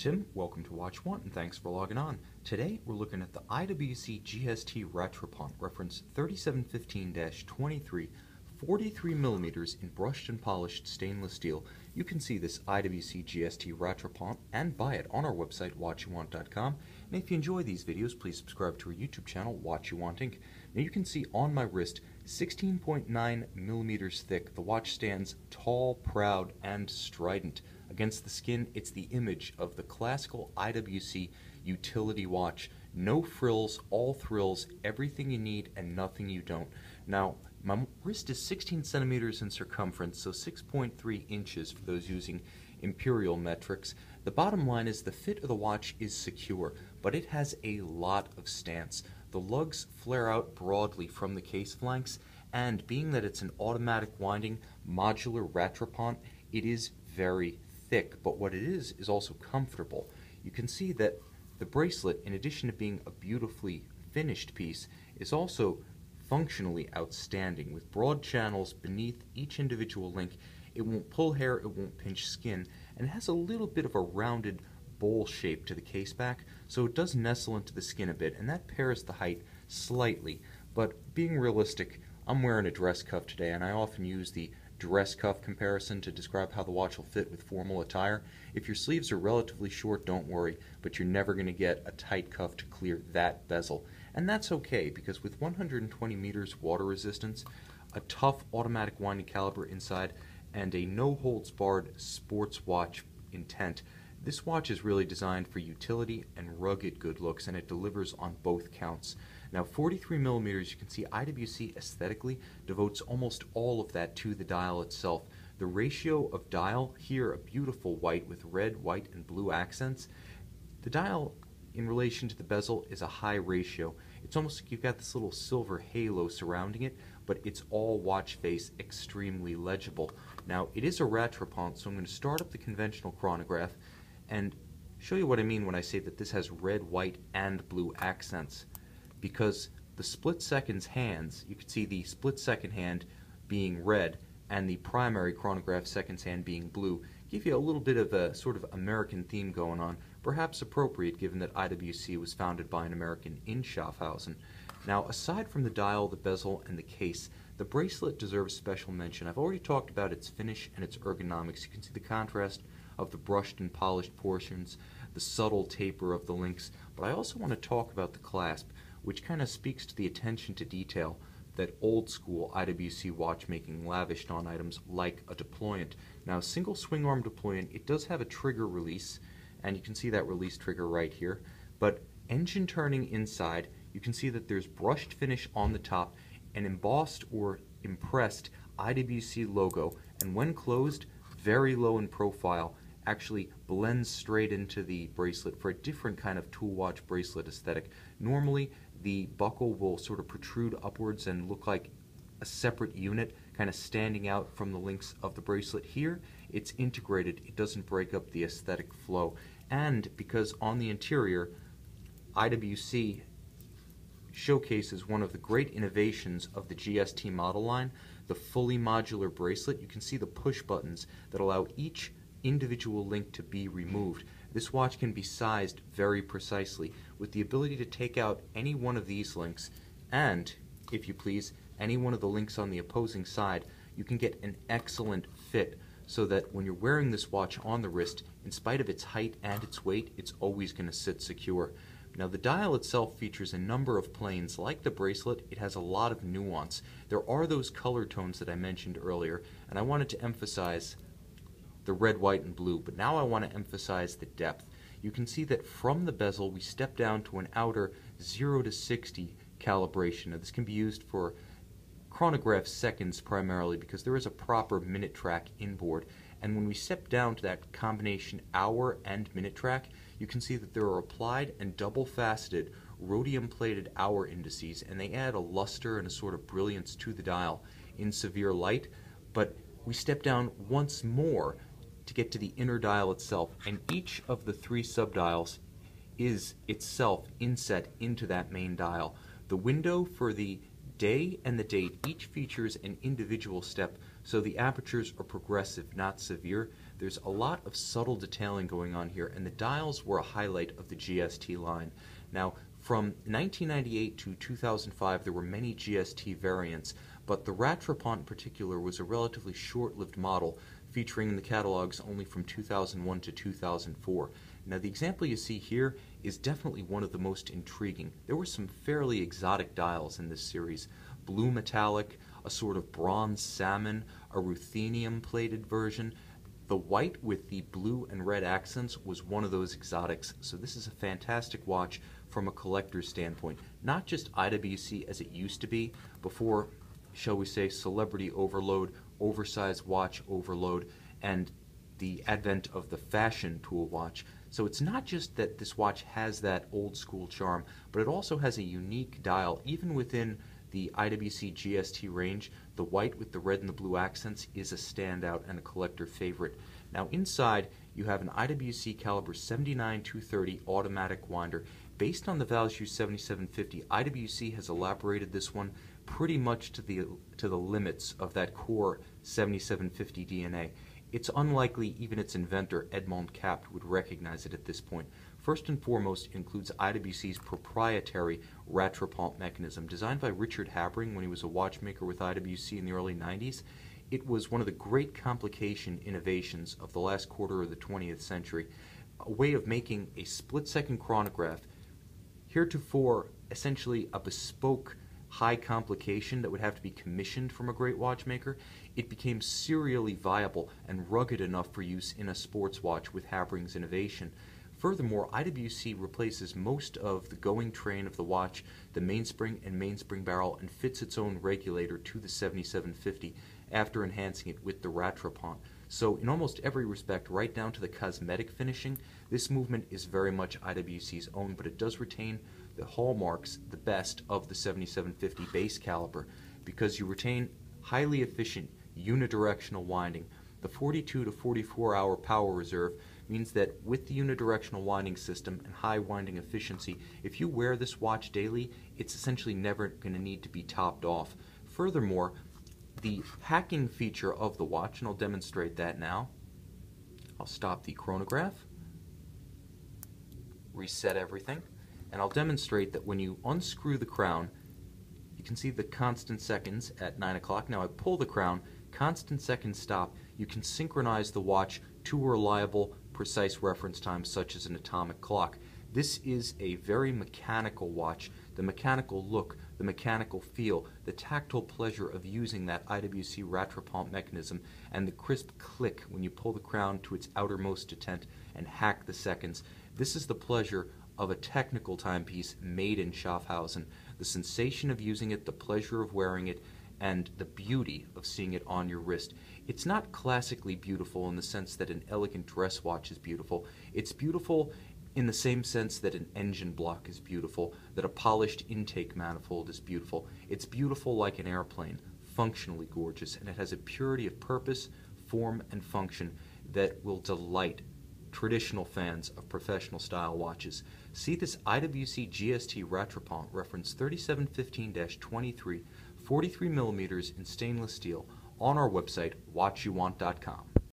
Tim. Welcome to Watch One, and thanks for logging on. Today, we're looking at the IWC GST Rattrapant, reference 3715-23, 43 millimeters in brushed and polished stainless steel. You can see this IWC GST Rattrapant and buy it on our website, watchuwant.com. And if you enjoy these videos, please subscribe to our YouTube channel, Watch You Want Inc. Now you can see on my wrist, 16.9 millimeters thick. The watch stands tall, proud, and strident. Against the skin, it's the image of the classical IWC utility watch. No frills, all thrills, everything you need and nothing you don't. Now, my wrist is 16 centimeters in circumference, so 6.3 inches for those using imperial metrics. The bottom line is the fit of the watch is secure, but it has a lot of stance. The lugs flare out broadly from the case flanks, and being that it's an automatic winding modular rattrapant, it is very thick, but what it is is also comfortable. You can see that the bracelet, in addition to being a beautifully finished piece, is also functionally outstanding. With broad channels beneath each individual link, it won't pull hair, it won't pinch skin, and it has a little bit of a rounded bowl shape to the case back, so it does nestle into the skin a bit, and that pares the height slightly. But being realistic, I'm wearing a dress cuff today, and I often use the dress cuff comparison to describe how the watch will fit with formal attire. If your sleeves are relatively short, don't worry, but you're never going to get a tight cuff to clear that bezel. And that's okay, because with 120 meters water resistance, a tough automatic winding caliber inside, and a no-holds-barred sports watch intent, this watch is really designed for utility and rugged good looks, and it delivers on both counts. Now 43 millimeters, you can see IWC aesthetically devotes almost all of that to the dial itself. The ratio of dial, here a beautiful white with red, white, and blue accents. The dial in relation to the bezel is a high ratio. It's almost like you've got this little silver halo surrounding it, but it's all watch face extremely legible. Now it is a rattrapant, so I'm going to start up the conventional chronograph and show you what I mean when I say that this has red, white, and blue accents because the split seconds hands, you can see the split second hand being red and the primary chronograph seconds hand being blue, give you a little bit of a sort of American theme going on, perhaps appropriate given that IWC was founded by an American in Schaffhausen. Now, aside from the dial, the bezel, and the case, the bracelet deserves special mention. I've already talked about its finish and its ergonomics. You can see the contrast of the brushed and polished portions, the subtle taper of the links, but I also want to talk about the clasp which kind of speaks to the attention to detail that old school IWC watchmaking lavished on items like a deployant. Now, single swing arm deployant, it does have a trigger release, and you can see that release trigger right here, but engine turning inside, you can see that there's brushed finish on the top, an embossed or impressed IWC logo, and when closed, very low in profile, actually blends straight into the bracelet for a different kind of tool watch bracelet aesthetic. Normally, the buckle will sort of protrude upwards and look like a separate unit kind of standing out from the links of the bracelet. Here it's integrated. It doesn't break up the aesthetic flow. And because on the interior IWC showcases one of the great innovations of the GST model line the fully modular bracelet. You can see the push buttons that allow each individual link to be removed this watch can be sized very precisely with the ability to take out any one of these links and, if you please, any one of the links on the opposing side, you can get an excellent fit so that when you're wearing this watch on the wrist, in spite of its height and its weight, it's always going to sit secure. Now the dial itself features a number of planes. Like the bracelet, it has a lot of nuance. There are those color tones that I mentioned earlier, and I wanted to emphasize the red, white, and blue, but now I want to emphasize the depth. You can see that from the bezel we step down to an outer 0 to 60 calibration. Now this can be used for chronograph seconds primarily because there is a proper minute track inboard and when we step down to that combination hour and minute track you can see that there are applied and double faceted rhodium plated hour indices and they add a luster and a sort of brilliance to the dial in severe light but we step down once more to get to the inner dial itself, and each of the three subdials is itself inset into that main dial. The window for the day and the date each features an individual step, so the apertures are progressive, not severe. There's a lot of subtle detailing going on here, and the dials were a highlight of the GST line. Now, from 1998 to 2005, there were many GST variants, but the Rattrapant in particular was a relatively short-lived model featuring in the catalogs only from 2001 to 2004. Now the example you see here is definitely one of the most intriguing. There were some fairly exotic dials in this series. Blue metallic, a sort of bronze salmon, a ruthenium plated version. The white with the blue and red accents was one of those exotics, so this is a fantastic watch from a collector's standpoint. Not just IWC as it used to be before, shall we say, celebrity overload, oversized watch overload, and the advent of the fashion tool watch. So it's not just that this watch has that old school charm, but it also has a unique dial. Even within the IWC GST range, the white with the red and the blue accents is a standout and a collector favorite. Now inside, you have an IWC caliber 79-230 automatic winder. Based on the Valjoux 7750, IWC has elaborated this one pretty much to the, to the limits of that core 7750 DNA. It's unlikely even its inventor, Edmond Capt, would recognize it at this point. First and foremost includes IWC's proprietary Rattrapant mechanism. Designed by Richard Habring when he was a watchmaker with IWC in the early 90s, it was one of the great complication innovations of the last quarter of the 20th century, a way of making a split-second chronograph, heretofore essentially a bespoke high complication that would have to be commissioned from a great watchmaker, it became serially viable and rugged enough for use in a sports watch with Habring's innovation. Furthermore, IWC replaces most of the going train of the watch, the mainspring and mainspring barrel, and fits its own regulator to the 7750 after enhancing it with the Rattrapant. So in almost every respect, right down to the cosmetic finishing, this movement is very much IWC's own, but it does retain the hallmarks, the best of the 7750 base caliber, because you retain highly efficient unidirectional winding. The 42 to 44 hour power reserve means that with the unidirectional winding system and high winding efficiency, if you wear this watch daily, it's essentially never going to need to be topped off. Furthermore, the hacking feature of the watch, and I'll demonstrate that now. I'll stop the chronograph, reset everything, and I'll demonstrate that when you unscrew the crown, you can see the constant seconds at 9 o'clock. Now I pull the crown, constant seconds stop. You can synchronize the watch to a reliable, precise reference time such as an atomic clock. This is a very mechanical watch. The mechanical look, the mechanical feel, the tactile pleasure of using that IWC Rattrapant mechanism, and the crisp click when you pull the crown to its outermost detent and hack the seconds. This is the pleasure of a technical timepiece made in Schaffhausen. The sensation of using it, the pleasure of wearing it, and the beauty of seeing it on your wrist. It's not classically beautiful in the sense that an elegant dress watch is beautiful. It's beautiful in the same sense that an engine block is beautiful, that a polished intake manifold is beautiful. It's beautiful like an airplane, functionally gorgeous, and it has a purity of purpose, form, and function that will delight traditional fans of professional style watches. See this IWC GST Rattrapant reference 3715-23, 43 millimeters in stainless steel on our website, watchuwant.com.